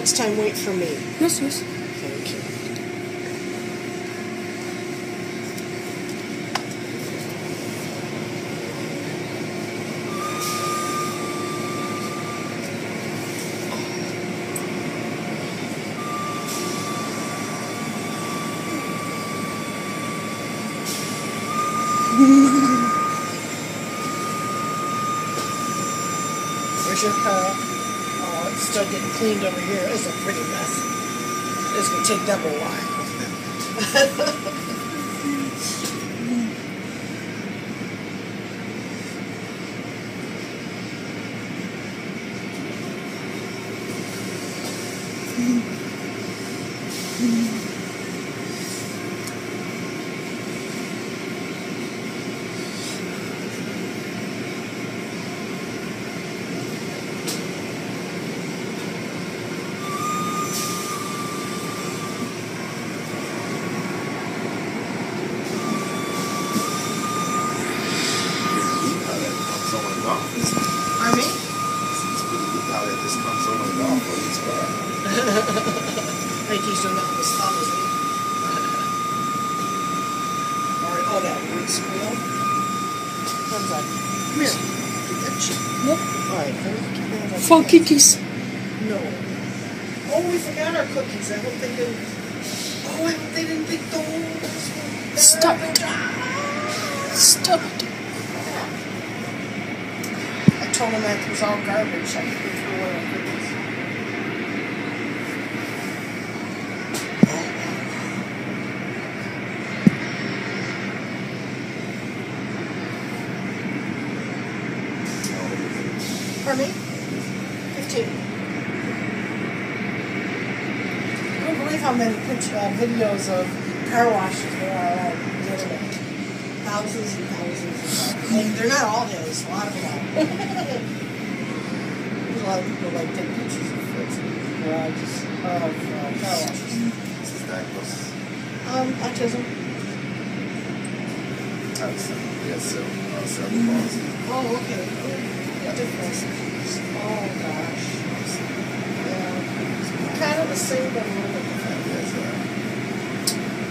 Next time, wait for me. Yes, yes. Thank you. Where's your car? Still getting cleaned over here. It's a pretty mess. It's gonna take them a while. Deep how that comes on and off. It's I mean, pretty deep how that just comes on and off on each car. I think he's doing that with his thumb, isn't he? Oh, that weird squeal. Comes on. Come here. Get you. Yep. All right, let me keep that on For the- No. Oh, we forgot our cookies. I hope they didn't. Oh, I hope they didn't think those. Stop it. Stop it. I told him that was all garbage. I threw away our cookies. Pardon me? Fifteen. I don't believe how many picture, uh, videos of car washes there are on the internet. Thousands and thousands and thousands. Like, they're not all his, a lot of them are. There's a lot of people like take pictures of foods in garages, of uh, car washes. This is diagnosis. Um, autism. Yes, so, uh, cerebral palsy. Oh, okay. Yeah, different. Oh, gosh. Yeah. Kind of the same, but a little bit different. Yes, uh,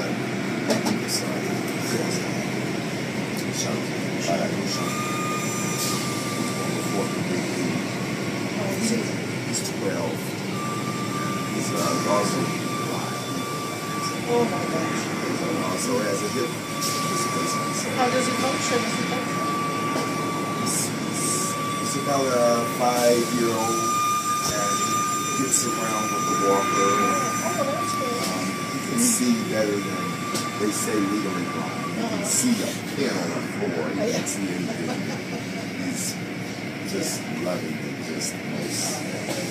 uh, sorry. Yes, uh, shock. Bilateral shock. Before completely, Oh, it's easy. he's 12. He's uh, also blind. Oh, my gosh. He also has a hip displacement. So How does he function? Does he function? he's, he's, he's about a five-year-old, and gets around with the walker. Good. Um, he can see better than they say legally blind. He can see a pin on the floor. He can see anything. He's just loving it, just most, you know,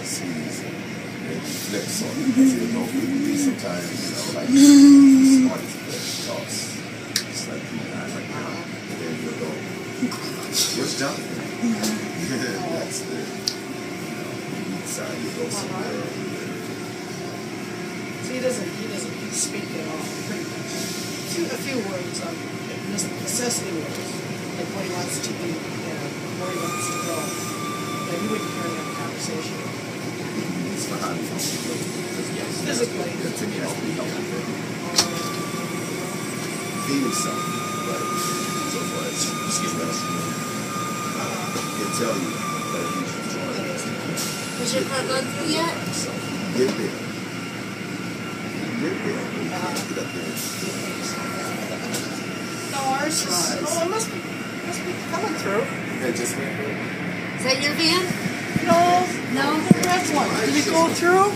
sweetest. And flips on it. He'll know me sometimes, you know, like he's smart as flip talks. Just like you and I right now. And then he'll go, where's Jonathan? That's the, you know, he decided to go somewhere. So he doesn't, he doesn't speak at all, pretty much. A few, a few words of necessity words, like what he wants to eat, you know, where he wants to go. But he wouldn't carry on a conversation. Me. Physically. Yeah, to me help him. Feed himself. But so far as excuse me. He'll tell you that you should try it. Has your car gone through yet? So get there. Get there. Get up there. No, ours is, oh, it must be, must be coming through. Yeah, just. Is that your van? No, No? that's one. Did it go through?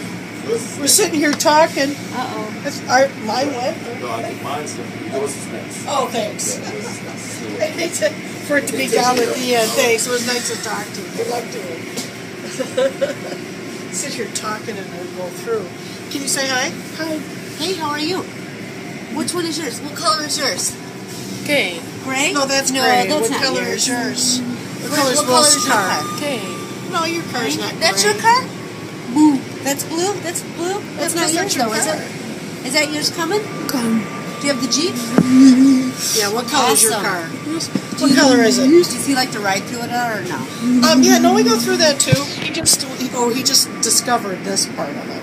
We're sitting here talking. Uh-oh. It's, our, mine went. No, I think mine's yours is next. Oh, thanks. Yeah, yours is next. I hate to, for it to be down at the end. Oh. Thanks. It was nice to talk to you. Good luck to you. Sit here talking and it'll go through. can you say hi? Hi. Hey, how are you? Which one is yours? What color is yours? Okay. Gray? No, that's no, gray. That's what not color yours. is yours? What What, color is what color Will's is your car? car? Okay. No, your car's not That's gray. your car? Blue. That's blue? That's blue? That's Well, not that's yours your though, is it? Is that yours coming? Come. Do you have the Jeep? Yeah, what color is your car? Do What you- color is it? Does he like to ride through it or no? Um, yeah, no, we go through that too. He just, he, oh, he just discovered this part of it.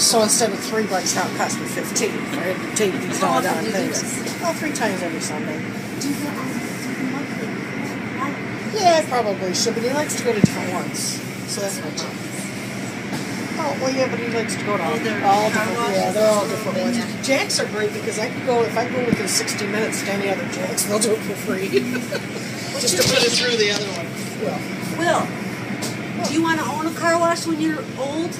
So instead of three bucks now, it costs me fifteen. I had to take these How all often down do you do things. this? Oh, three times every Sunday. Do you monthly? Yeah, I probably should, but he likes to go to different ones. So that's my problem. Oh, well, yeah, but he likes to go to all, all different, washes? yeah, they're all different ones. Yeah. Jax are great because I can go, if I go within 60 minutes to any other Jax, they'll do it for free. Just to put it through the other one. Well, Will, do you want to own a car wash when you're old?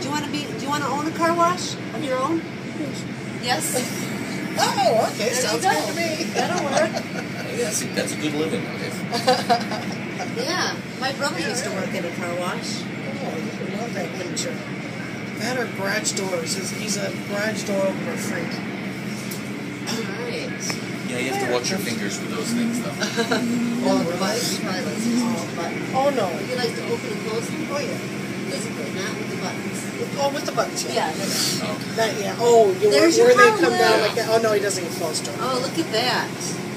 Do you want to be? Do you want to own a car wash of your own? Yes. oh, okay, There you sounds go. good to me. That'll work. Hey, that's, a, that's a good living nowadays. Yeah, my brother used to work at a car wash. Oh, I love that picture. That or garage doors. He's, he's a garage door opener freak. All right. Yeah, you have to watch your fingers with those things, though. Well, the buttons. He probably likes to use the button. Oh, no. He likes to open and close them. Oh, yeah. Physically, not with the buttons. Oh, with the buttons, yeah. Yeah. that's- Oh. That, yeah. Oh, you, where, There's your where they come down like that. Oh, no, he doesn't get close to it. Oh, look at that.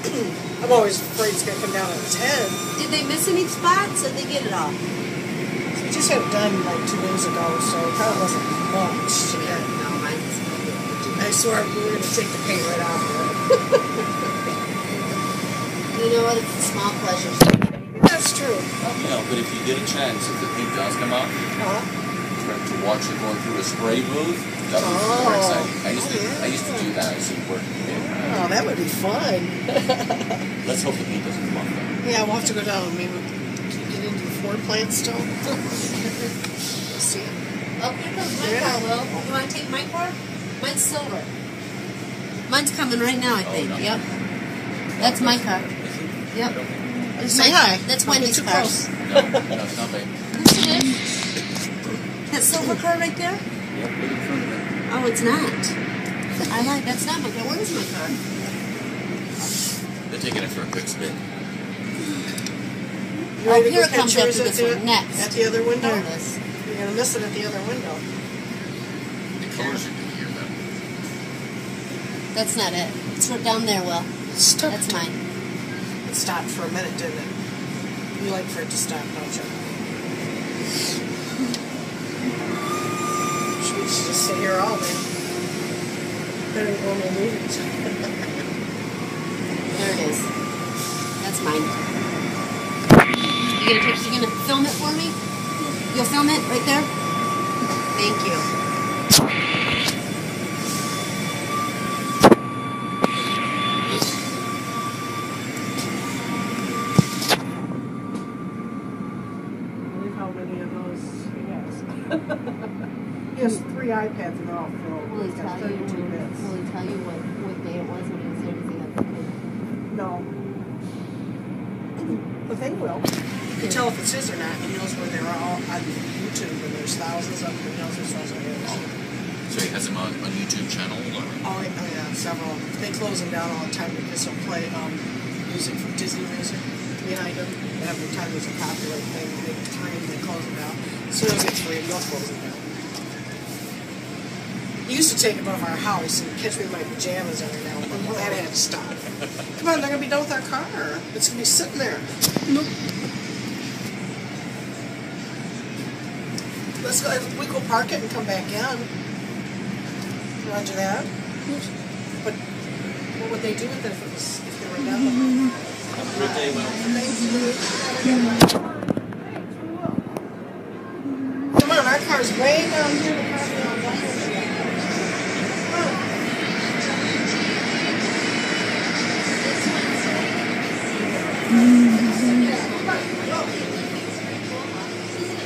I'm always afraid it's going to come down on his head. Did they miss any spots? Did they get it all? We just had it done like two days ago, so it probably wasn't much Yeah, no, mine's. I swear we were going to take the paint right off of it. You know what? It's the small pleasures. That's true. You know, but if you get a chance, if the paint does come out, Huh? for, to watch it going through a spray booth, that would be Oh. super exciting. I used to, yeah. I used to do that. I used to work. in- Oh, that would be fun. Let's hope the paint doesn't come off. Though. Yeah, we'll have to go down. Maybe we can get into the Ford plant still. we'll See. Oh, here comes my Yeah. car, Will. You want to take my car? Mine's silver. Mine's coming right now, I Oh, think. no. Yep. That's my car. Yep. There's Say my hi. car. That's Don't get Wendy's car. No, no, it's not bad. Yes, it is. That silver car right there? Yep, right in front of it. Oh, it's not. I like. That's not my car. Where is my car? They're taking it for a quick spin. You Oh, here it comes catch yours after at this the, one. Next. At the other window? There it is. You're going to miss it at the other window. The colors are good here, though. That's not it. It's right down there, Will. Stop. That's mine. It stopped for a minute, didn't it? You like for it to stop, don't you? Should we just sit here all day? Better than going to movies. There it is. That's mine. You gonna take, you gonna film it for me? You'll film it right there? Thank you. believe how many of those he has. Hmm. three iPads and they're all filled. Will he He's got 32 when, bits. will he tell you what, what day it was when he was there? Does he have the thing? No. But they will. You can tell if it's his or not. He knows where they're all on YouTube and there's thousands of them. He knows which ones are his. So he has them on a YouTube channel. Or? Oh, yeah, oh, several. They close them down all the time because they'll play um, music from Disney music behind them. Every time there's a copyright thing, they time they close them down. As soon as it's free, they'll close them down. He used to take them above our house and catch me in my pajamas every now and then. Well, that had to stop. Come on, they're gonna be done with our car. It's gonna be sitting there. Nope. Let's go. We go park it and come back in. Roger that. But what would they do with it if it was if they were done? Have a good day, Will. Come on, our car's way down here.